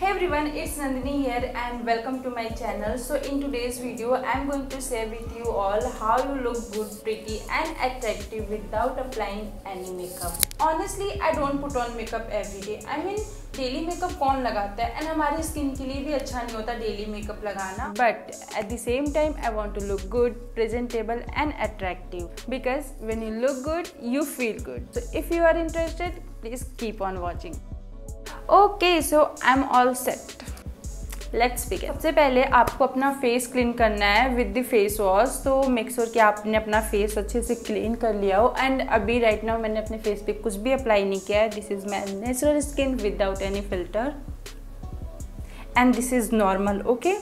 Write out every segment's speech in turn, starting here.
Hey everyone, it's Nandini here and welcome to my channel. So in today's video, I'm going to share with you all how you look good, pretty and attractive without applying any makeup. Honestly, I don't put on makeup every day. I mean, daily makeup कौन लगाता है and हमारे skin के लिए भी अच्छा नहीं होता डेली मेकअप लगाना but at the same time I want to look good presentable and attractive because when you look good you feel good so if you are interested please keep on watching Okay so I am all set let's begin सबसे पहले आपको अपना face clean करना है with the face wash तो make sure कि आपने अपना फेस अच्छे से क्लीन कर लिया हो. एंड अभी राइट नाउ मैंने अपने फेस पे कुछ भी अप्लाई नहीं किया है. This is my natural skin without any filter and this is normal okay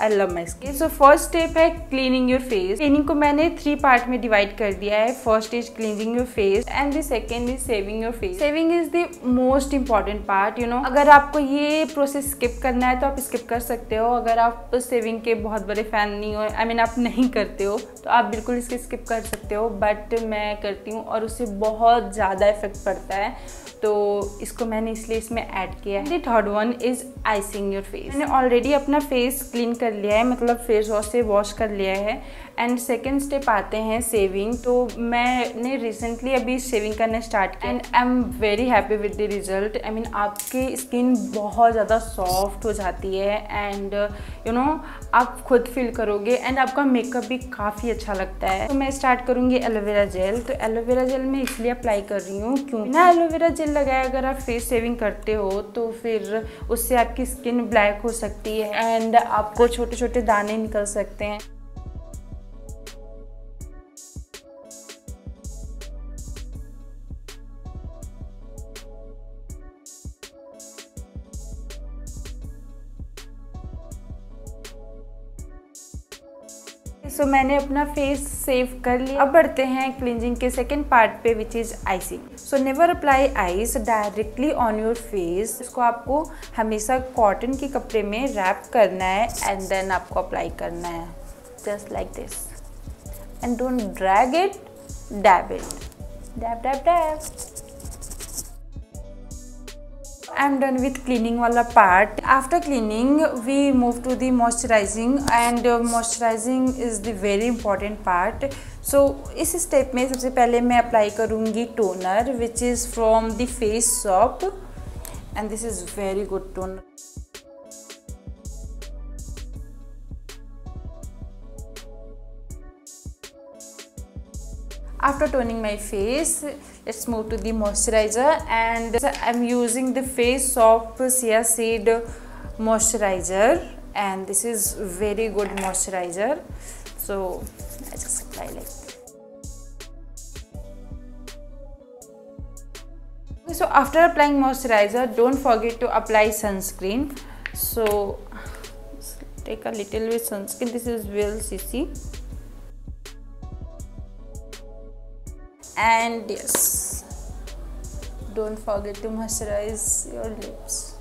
I love my skin so first step है क्लीनिंग योर फेस क्लीनिंग को मैंने थ्री पार्ट में डिवाइड कर दिया है. First is cleaning your face and the second is shaving your face shaving is the most important part you know अगर आपको ये प्रोसेस स्किप करना है तो आप स्किप कर सकते हो. अगर आप सेविंग के बहुत बड़े फ़ैन नहीं हो आई I मीन mean, आप नहीं करते हो तो आप बिल्कुल इसके स्किप कर सकते हो. बट मैं करती हूँ और उससे बहुत ज़्यादा इफ़ेक्ट पड़ता है. तो इसको मैंने इसलिए इसमें ऐड किया है. Third one is icing your face मैंने ऑलरेडी अपना फेस क्लीन कर लिया है मतलब फेस वॉश से वॉश कर लिया है। एंड सेकेंड स्टेप आते हैं सेविंग तो मैंने रिसेंटली अभी सेविंग करना स्टार्ट किया। And I am very happy with the result I mean आपकी स्किन बहुत ज़्यादा सॉफ्ट हो जाती है। एंड यू नो आप खुद फील करोगे। एंड आपका मेकअप भी काफ़ी अच्छा लगता है। तो मैं स्टार्ट करूँगी एलोवेरा जेल तो एलोवेरा जेल मैं इसलिए अप्लाई कर रही हूँ क्यों ना एलोवेरा जेल लगाए अगर आप फेस सेविंग करते हो तो फिर उससे आपकी स्किन ब्लैक हो सकती है। एंड आपको छोटे छोटे दाने निकल सकते हैं। सो so, मैंने अपना फेस सेव कर लिया। अब बढ़ते हैं क्लिनजिंग के सेकेंड पार्ट पे which is icing so never apply ice directly on your face इसको आपको हमेशा कॉटन के कपड़े में रैप करना है एंड देन आपको अप्लाई करना है। Just like this and don't drag it dab it dab dab dab I am done with cleaning वाला part after cleaning we move to the moisturising and moisturising is the very important part so इस step में सबसे पहले मैं apply करूँगी toner which is from the Face Shop and this is very good toner After toning my face, let's move to the moisturizer and i'm using the face soft chia seed moisturizer and this is very good moisturizer. So i just apply like this. so after applying moisturizer don't forget to apply sunscreen. So take a little bit sunscreen. This is well cc and yes don't forget to moisturize your lips.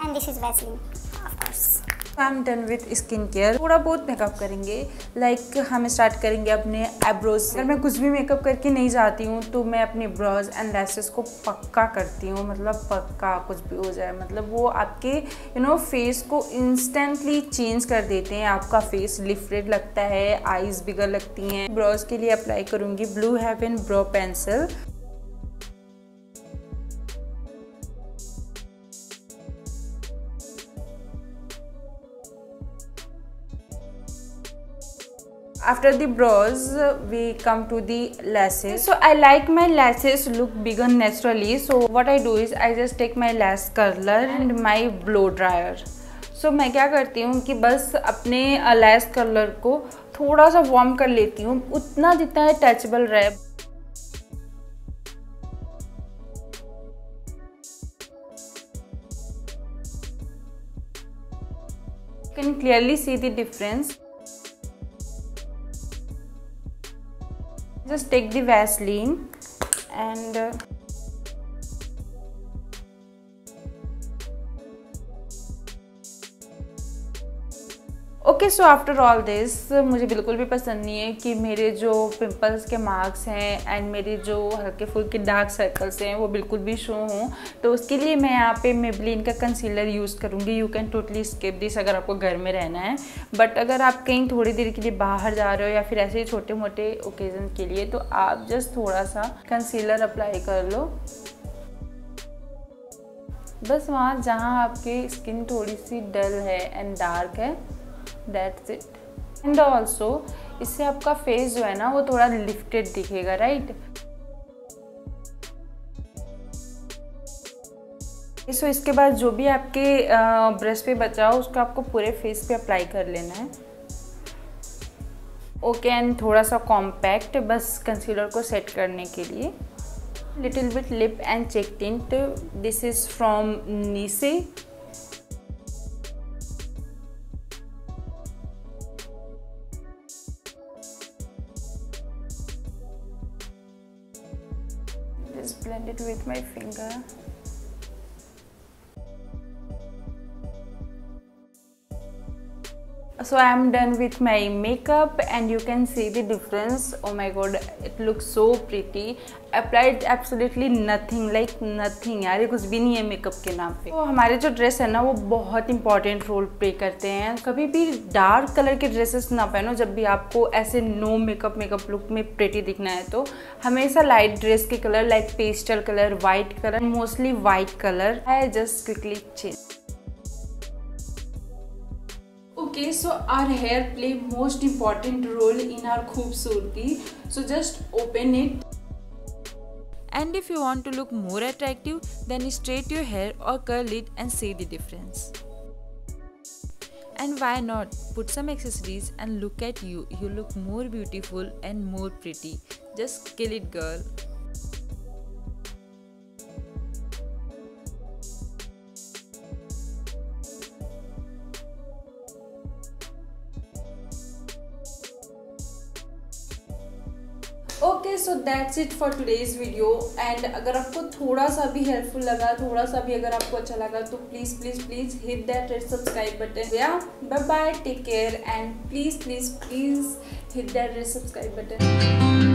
And this is Vaseline of course I am done with skin care थोड़ा बहुत makeup करेंगे like like, हम start करेंगे अपने eyebrows अगर मैं कुछ भी मेकअप करके नहीं जाती हूँ तो मैं अपने ब्रोज एंड लैसेस को पक्का करती हूँ। मतलब पक्का कुछ भी हो जाए। मतलब वो आपके यू नो फेस को इंस्टेंटली चेंज कर देते हैं। आपका फेस लिफ्टेड लगता है आईज बिगर लगती हैं। ब्रोज के लिए अप्लाई करूँगी Blue Heaven brow pencil after the brows we come to the lashes so i like my lashes look bigger naturally so what i do is i just take my lash curler and my blow dryer so so, मैं क्या करती हूँ कि बस अपने लैश colour को थोड़ा सा वार्म कर लेती हूँ उतना जितना है टचबल रहे can clearly see the difference just take the Vaseline and uh, okay so after all this मुझे बिल्कुल भी पसंद नहीं है कि मेरे जो पिंपल्स के मार्क्स हैं एंड मेरे जो हल्के फुल्के डार्क सर्कल्स हैं, वो बिल्कुल भी शो हों। तो उसके लिए मैं यहाँ पे मेबलिन का कंसीलर यूज़ करूँगी। You can totally skip this अगर आपको घर में रहना है। बट अगर आप कहीं थोड़ी देर के लिए बाहर जा रहे हो या फिर ऐसे ही छोटे मोटे ओकेज़न के लिए तो आप जस्ट थोड़ा सा कंसीलर अप्लाई कर लो। बस वहाँ जहाँ आपकी स्किन थोड़ी सी डल है एंड डार्क है दैट्स इट एंड ऑल्सो इससे आपका फेस जो है ना, वो थोड़ा लिफ्टेड दिखेगा राइट सो इसके बाद जो भी आपके ब्रश पे बचा हो, उसको आपको पूरे फेस पे अप्लाई कर लेना है। ओके एंड थोड़ा सा कॉम्पैक्ट बस कंसीलर को सेट करने के लिए। Little bit lip and cheek tint this is from Nise just blend it with my finger so, i am done with my makeup and you can see the difference. Oh my god, it looks so pretty. Applied absolutely nothing, like nothing यार कुछ भी नहीं है makeup के नाम पे। तो हमारे जो ड्रेस है ना, वो बहुत इंपॉर्टेंट रोल प्ले करते हैं। कभी भी डार्क कलर के ड्रेसेस ना पहनो, जब भी आपको ऐसे नो मेकअप मेकअप लुक में प्रेटी दिखना है तो हमेशा लाइट ड्रेस के colour like pastel colour white colour mostly white colour I just quickly change okay so our hair play most important role in our khoobsurti so just open it. And if you want to look more attractive then straight your hair or curl it and see the difference. And why not? Put some accessories and look at you. You look more beautiful and more pretty. Just kill it girl okay so that's it for today's video and अगर आपको थोड़ा सा भी helpful लगा, थोड़ा सा भी अगर आपको अच्छा लगा तो please please please hit that red subscribe button या bye bye take care and please please please hit that red subscribe button